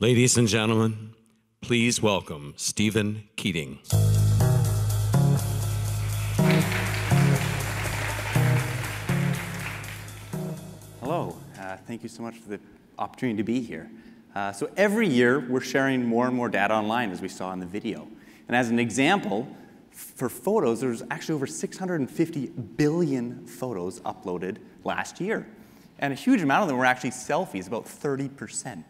Ladies and gentlemen, please welcome Steven Keating. Hello. Uh, thank you so much for the opportunity to be here. Uh, so every year, we're sharing more and more data online, as we saw in the video. And as an example, for photos, there's actually over 650 billion photos uploaded last year. And a huge amount of them were actually selfies, about 30%.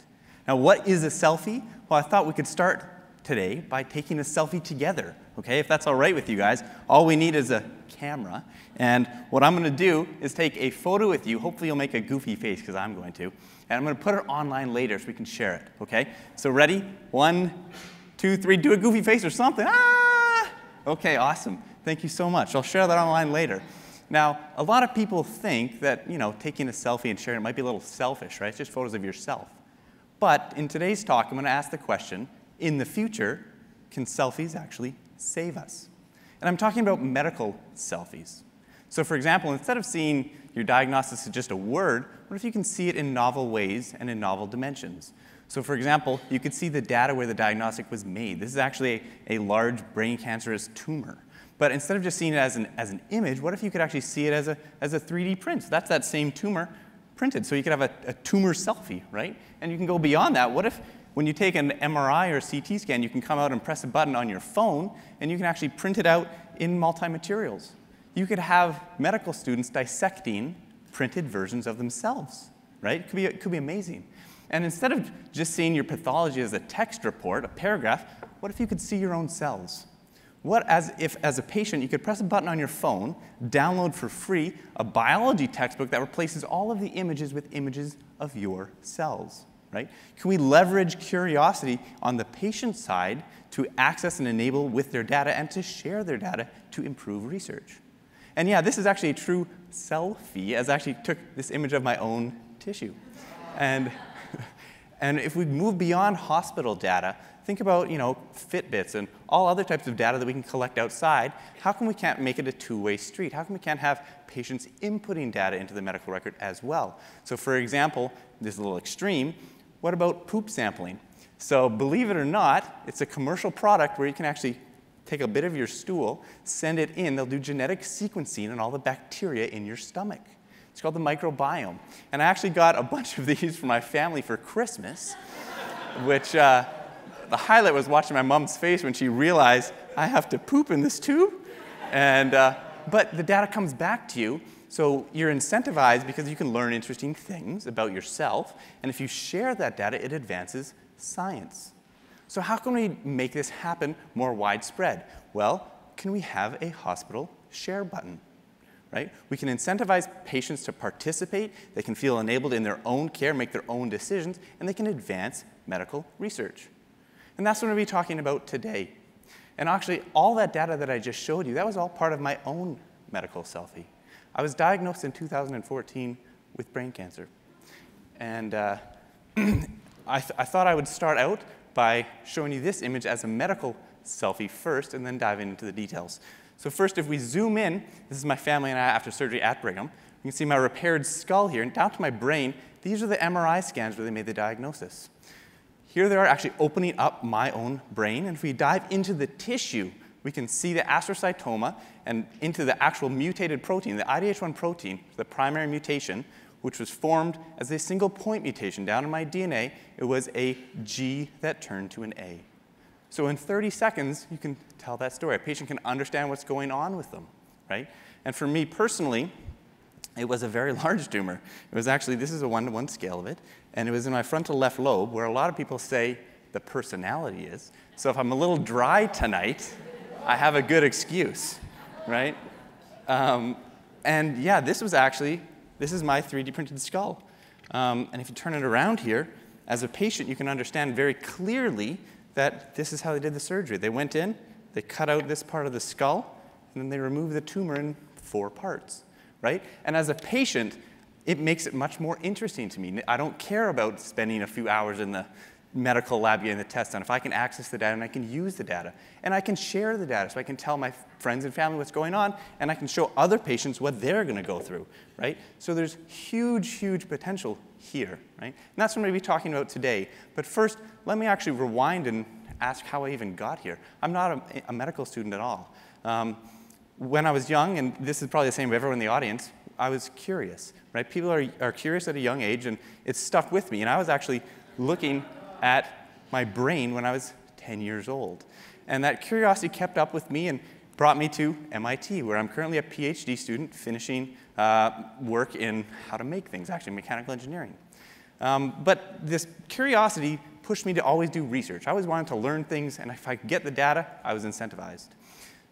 Now, what is a selfie? Well, I thought we could start today by taking a selfie together, okay? If that's all right with you guys. All we need is a camera. And what I'm going to do is take a photo with you. Hopefully, you'll make a goofy face, because I'm going to. And I'm going to put it online later so we can share it, okay? So, ready? One, two, three. Do a goofy face or something. Ah! Okay, awesome. Thank you so much. I'll share that online later. Now, a lot of people think that, you know, taking a selfie and sharing it might be a little selfish, right? It's just photos of yourself. But in today's talk, I'm going to ask the question in the future, can selfies actually save us? And I'm talking about medical selfies. So, for example, instead of seeing your diagnosis as just a word, what if you can see it in novel ways and in novel dimensions? So, for example, you could see the data where the diagnostic was made. This is actually a, a large brain cancerous tumor. But instead of just seeing it as an, as an image, what if you could actually see it as a, as a 3D print? So that's that same tumor printed. So you could have a, a tumor selfie, right? And you can go beyond that. What if when you take an MRI or CT scan, you can come out and press a button on your phone, and you can actually print it out in multi-materials? You could have medical students dissecting printed versions of themselves, right? It could be, it could be amazing. And instead of just seeing your pathology as a text report, a paragraph, what if you could see your own cells? What as if, as a patient, you could press a button on your phone, download for free a biology textbook that replaces all of the images with images of your cells, right? Can we leverage curiosity on the patient side to access and enable with their data and to share their data to improve research? And yeah, this is actually a true selfie, as I actually took this image of my own tissue. And, and if we move beyond hospital data, think about you know, Fitbits and all other types of data that we can collect outside. How can we can't make it a two-way street? How come we can't have patients inputting data into the medical record as well? So for example, this is a little extreme, what about poop sampling? So believe it or not, it's a commercial product where you can actually take a bit of your stool, send it in, they'll do genetic sequencing on all the bacteria in your stomach. It's called the microbiome. And I actually got a bunch of these for my family for Christmas, which uh, the highlight was watching my mom's face when she realized I have to poop in this tube. And, uh, but the data comes back to you, so you're incentivized because you can learn interesting things about yourself. And if you share that data, it advances science. So how can we make this happen more widespread? Well, can we have a hospital share button? Right? We can incentivize patients to participate, they can feel enabled in their own care, make their own decisions, and they can advance medical research. And that's what we're going to be talking about today. And actually, all that data that I just showed you, that was all part of my own medical selfie. I was diagnosed in 2014 with brain cancer. And uh, I, th I thought I would start out by showing you this image as a medical selfie first and then dive into the details. So first, if we zoom in, this is my family and I after surgery at Brigham. You can see my repaired skull here, and down to my brain, these are the MRI scans where they made the diagnosis. Here they are actually opening up my own brain, and if we dive into the tissue, we can see the astrocytoma and into the actual mutated protein, the IDH1 protein, the primary mutation, which was formed as a single point mutation down in my DNA. It was a G that turned to an A. So in 30 seconds, you can tell that story. A patient can understand what's going on with them, right? And for me personally, it was a very large tumor. It was actually, this is a one-to-one scale of it, and it was in my frontal left lobe, where a lot of people say the personality is. So if I'm a little dry tonight, I have a good excuse, right? Um, and yeah, this was actually, this is my 3D printed skull. Um, and if you turn it around here, as a patient, you can understand very clearly that this is how they did the surgery. They went in, they cut out this part of the skull, and then they removed the tumor in four parts, right? And as a patient, it makes it much more interesting to me. I don't care about spending a few hours in the, medical lab getting the test done, if I can access the data and I can use the data, and I can share the data so I can tell my friends and family what's going on, and I can show other patients what they're going to go through, right? So there's huge, huge potential here, right? And that's what I'm going to be talking about today. But first, let me actually rewind and ask how I even got here. I'm not a, a medical student at all. Um, when I was young, and this is probably the same with everyone in the audience, I was curious, right? People are, are curious at a young age, and it's stuck with me. And I was actually looking at my brain when I was 10 years old. And that curiosity kept up with me and brought me to MIT, where I'm currently a PhD student finishing uh, work in how to make things, actually, mechanical engineering. Um, but this curiosity pushed me to always do research. I always wanted to learn things, and if I could get the data, I was incentivized.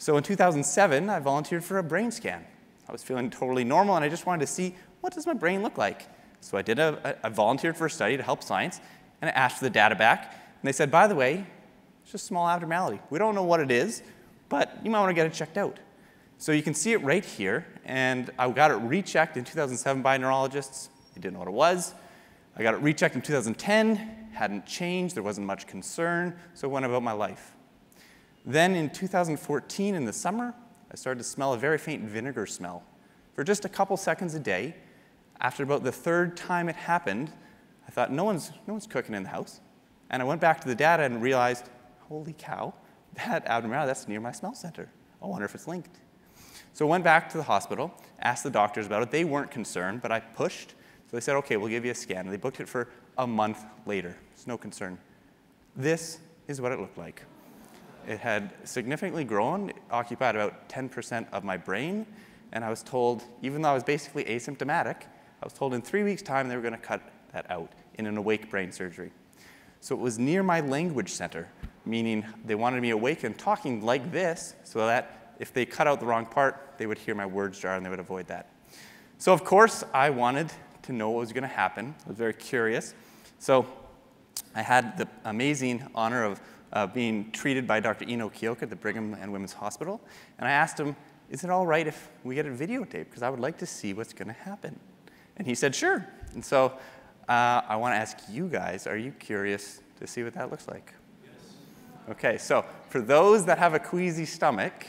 So in 2007, I volunteered for a brain scan. I was feeling totally normal, and I just wanted to see what does my brain look like. So I did a, I volunteered for a study to help science, and I asked for the data back. And they said, by the way, it's just a small abnormality. We don't know what it is, but you might want to get it checked out. So you can see it right here, and I got it rechecked in 2007 by neurologists. They didn't know what it was. I got it rechecked in 2010, hadn't changed, there wasn't much concern, so I went about my life. Then in 2014, in the summer, I started to smell a very faint vinegar smell. For just a couple seconds a day, after about the third time it happened, I thought, no one's, no one's cooking in the house. And I went back to the data and realized, holy cow, that abnormality, that's near my smell center. I wonder if it's linked. So I went back to the hospital, asked the doctors about it. They weren't concerned, but I pushed. So they said, okay, we'll give you a scan. And they booked it for a month later. It's no concern. This is what it looked like. It had significantly grown, occupied about 10% of my brain, and I was told, even though I was basically asymptomatic, I was told in three weeks' time they were going to cut that out in an awake brain surgery. So it was near my language center, meaning they wanted me awake and talking like this so that if they cut out the wrong part, they would hear my words jar and they would avoid that. So, of course, I wanted to know what was going to happen. I was very curious. So, I had the amazing honor of uh, being treated by Dr. Nino Chiocca at the Brigham and Women's Hospital. And I asked him, Is it all right if we get it videotaped? Because I would like to see what's going to happen. And he said, Sure. And so uh, I want to ask you guys are you curious to see what that looks like? Yes. Okay, so for those that have a queasy stomach,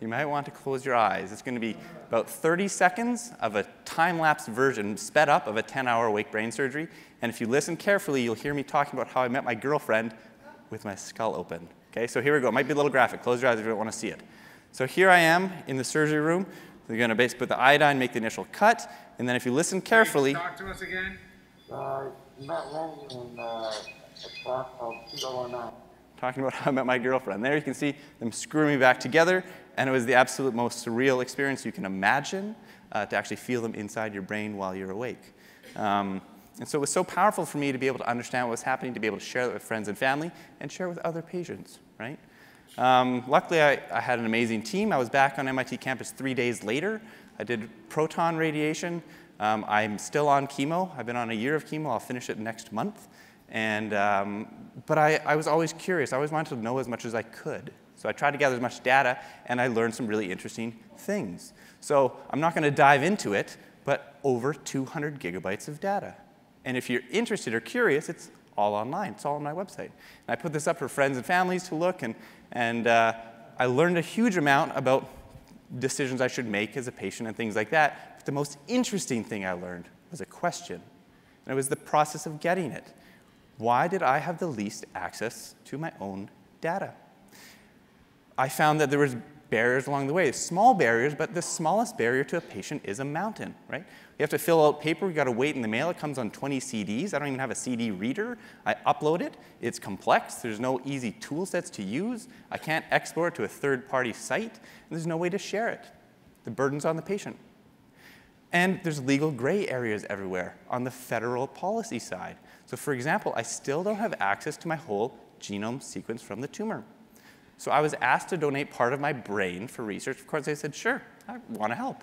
you might want to close your eyes. It's going to be about 30 seconds of a time lapse version, sped up, of a 10 hour awake brain surgery. And if you listen carefully, you'll hear me talking about how I met my girlfriend with my skull open. Okay, so here we go. It might be a little graphic. Close your eyes if you don't want to see it. So here I am in the surgery room. They're going to basically put the iodine, make the initial cut, and then if you listen carefully. Talk to us again. Uh, Matt Lang in uh, a class called 2009. Talking about how I met my girlfriend. There you can see them screwing me back together, and it was the absolute most surreal experience you can imagine uh, to actually feel them inside your brain while you're awake. Um, and so it was so powerful for me to be able to understand what was happening, to be able to share that with friends and family, and share with other patients, right? Um, luckily, I, I, had an amazing team. I was back on MIT campus three days later. I did proton radiation. Um, I'm still on chemo. I've been on a year of chemo. I'll finish it next month. And, um, but I, I was always curious. I always wanted to know as much as I could. So I tried to gather as much data, and I learned some really interesting things. So I'm not going to dive into it, but over 200 gigabytes of data. And if you're interested or curious, it's all online. It's all on my website. And I put this up for friends and families to look, and, and uh, I learned a huge amount about decisions I should make as a patient and things like that. But the most interesting thing I learned was a question, and it was the process of getting it. Why did I have the least access to my own data? I found that there was barriers along the way, small barriers, but the smallest barrier to a patient is a mountain, right? You have to fill out paper, you gotta wait in the mail, it comes on 20 CDs. I don't even have a CD reader. I upload it, it's complex, there's no easy tool sets to use. I can't export to a third party site, and there's no way to share it. The burden's on the patient. And there's legal gray areas everywhere on the federal policy side. So, for example, I still don't have access to my whole genome sequence from the tumor. So I was asked to donate part of my brain for research. Of course, I said, sure, I want to help.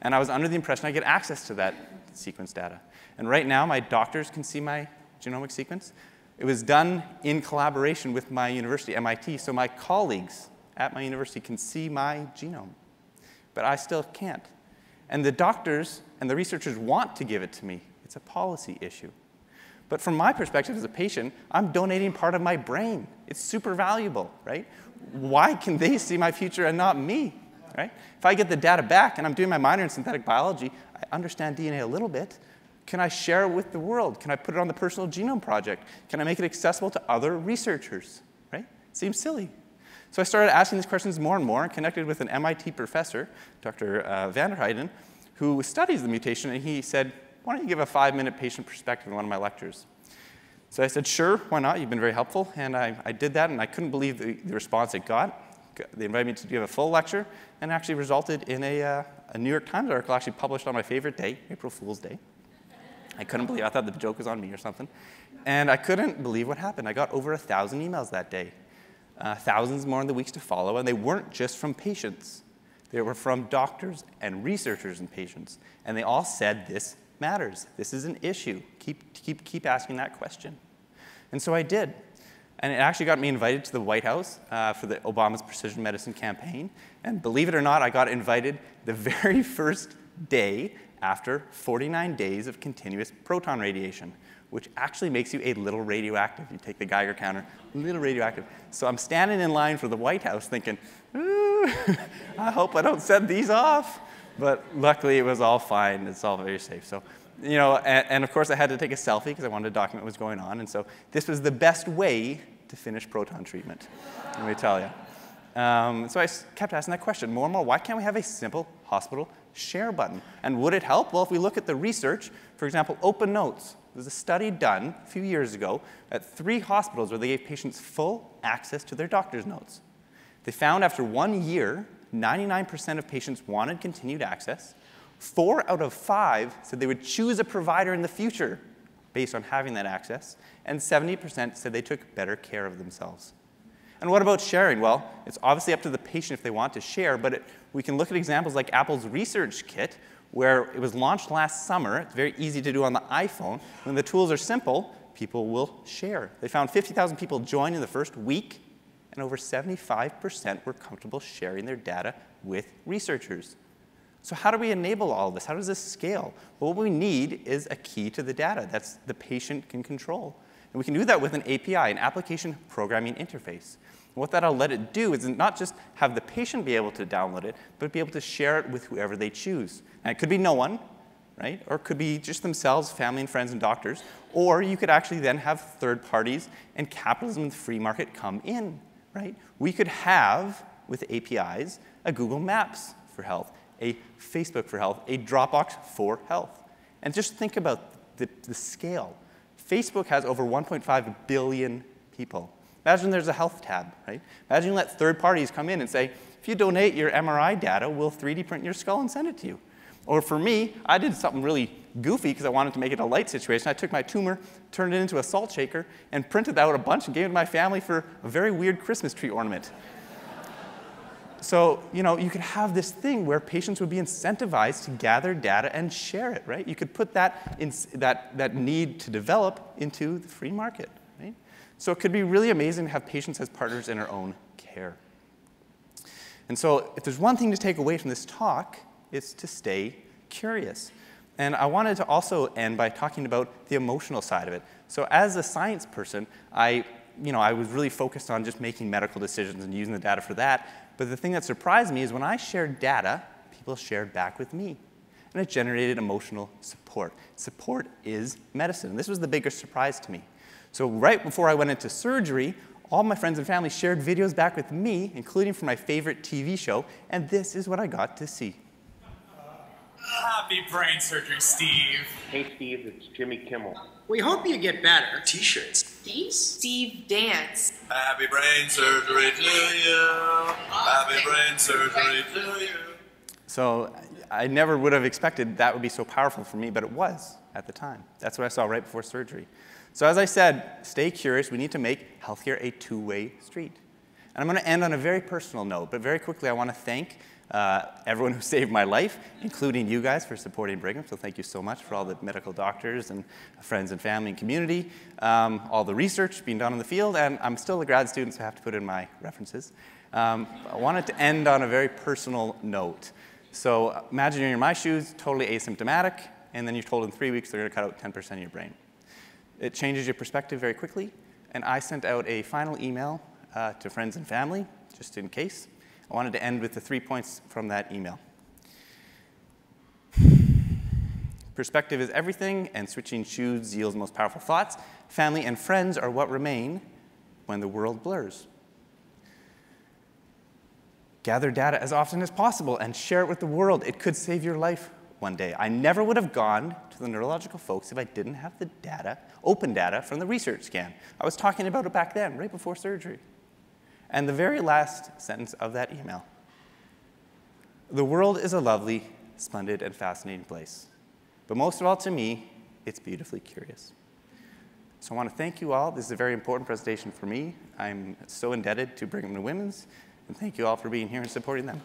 And I was under the impression I get access to that sequence data. And right now, my doctors can see my genomic sequence. It was done in collaboration with my university, MIT, so my colleagues at my university can see my genome. But I still can't. And the doctors and the researchers want to give it to me. It's a policy issue. But from my perspective as a patient, I'm donating part of my brain. It's super valuable, right? Why can they see my future and not me, right? If I get the data back and I'm doing my minor in synthetic biology, I understand DNA a little bit. Can I share it with the world? Can I put it on the Personal Genome Project? Can I make it accessible to other researchers, right? Seems silly. So I started asking these questions more and more and connected with an MIT professor, Dr. Uh, Vander Heiden, who studies the mutation, and he said, why don't you give a five-minute patient perspective in one of my lectures? So I said, sure, why not? You've been very helpful. And I, I did that, and I couldn't believe the, the, response it got. They invited me to give a full lecture, and actually resulted in a, uh, a New York Times article actually published on my favorite day, April Fool's Day. I couldn't believe, I thought the joke was on me or something. And I couldn't believe what happened. I got over a 1,000 emails that day, uh, thousands more in the weeks to follow, and they weren't just from patients. They were from doctors and researchers and patients, and they all said this matters. This is an issue. Keep, keep, keep asking that question. And so I did. And it actually got me invited to the White House uh, for the Obama's Precision Medicine campaign. And believe it or not, I got invited the very first day after 49 days of continuous proton radiation, which actually makes you a little radioactive. You take the Geiger counter, a little radioactive. So I'm standing in line for the White House thinking, I hope I don't set these off. But luckily, it was all fine. It's all very safe. So, you know, and, and of course, I had to take a selfie because I wanted to document what was going on. And so this was the best way to finish proton treatment, let me tell you. Um, so I kept asking that question more and more. Why can't we have a simple hospital share button? And would it help? Well, if we look at the research, for example, Open Notes. There's a study done a few years ago at three hospitals where they gave patients full access to their doctor's notes. They found after one year 99% of patients wanted continued access. Four out of five said they would choose a provider in the future based on having that access. And 70% said they took better care of themselves. And what about sharing? Well, it's obviously up to the patient if they want to share, but it, we can look at examples like Apple's Research Kit, where it was launched last summer. It's very easy to do on the iPhone. When the tools are simple, people will share. They found 50,000 people join in the first week and over 75% were comfortable sharing their data with researchers. So how do we enable all of this? How does this scale? Well, what we need is a key to the data that's the patient can control. And we can do that with an API, an application programming interface. And what that'll let it do is not just have the patient be able to download it, but be able to share it with whoever they choose. And it could be no one, right? Or it could be just themselves, family and friends and doctors. Or you could actually then have third parties and capitalism and the free market come in right? We could have, with APIs, a Google Maps for health, a Facebook for health, a Dropbox for health. And just think about the, the scale. Facebook has over 1.5 billion people. Imagine there's a health tab, right? Imagine you let third parties come in and say, if you donate your MRI data, we'll 3D print your skull and send it to you. Or for me, I did something really goofy because I wanted to make it a light situation. I took my tumor, turned it into a salt shaker, and printed out a bunch and gave it to my family for a very weird Christmas tree ornament. so, you know, you could have this thing where patients would be incentivized to gather data and share it, right? You could put that, in, that, that need to develop into the free market, right? So it could be really amazing to have patients as partners in our own care. And so if there's one thing to take away from this talk, is to stay curious. And I wanted to also end by talking about the emotional side of it. So as a science person, I, you know, I was really focused on just making medical decisions and using the data for that. But the thing that surprised me is when I shared data, people shared back with me. And it generated emotional support. Support is medicine. This was the biggest surprise to me. So right before I went into surgery, all my friends and family shared videos back with me, including from my favorite TV show, and this is what I got to see. Happy brain surgery, Steve. Hey, Steve, it's Jimmy Kimmel. We hope you get better. T-shirts. Steve? Steve Dance. Happy brain surgery to you. Happy brain surgery to you. So I never would have expected that would be so powerful for me, but it was at the time. That's what I saw right before surgery. So as I said, stay curious. We need to make healthcare a two-way street. And I'm going to end on a very personal note, but very quickly I want to thank uh, everyone who saved my life, including you guys for supporting Brigham. So thank you so much for all the medical doctors and friends and family and community, um, all the research being done in the field, and I'm still a grad student, so I have to put in my references. Um, I wanted to end on a very personal note. So imagine you're in my shoes, totally asymptomatic, and then you're told in three weeks they're going to cut out 10% of your brain. It changes your perspective very quickly. And I sent out a final email uh, to friends and family, just in case. I wanted to end with the three points from that email. Perspective is everything, and switching shoes yields most powerful thoughts. Family and friends are what remain when the world blurs. Gather data as often as possible and share it with the world. It could save your life one day. I never would have gone to the neurological folks if I didn't have the data, open data from the research scan. I was talking about it back then, right before surgery. And the very last sentence of that email The world is a lovely, splendid, and fascinating place. But most of all, to me, it's beautifully curious. So I want to thank you all. This is a very important presentation for me. I'm so indebted to Brigham and Women's, and thank you all for being here and supporting them.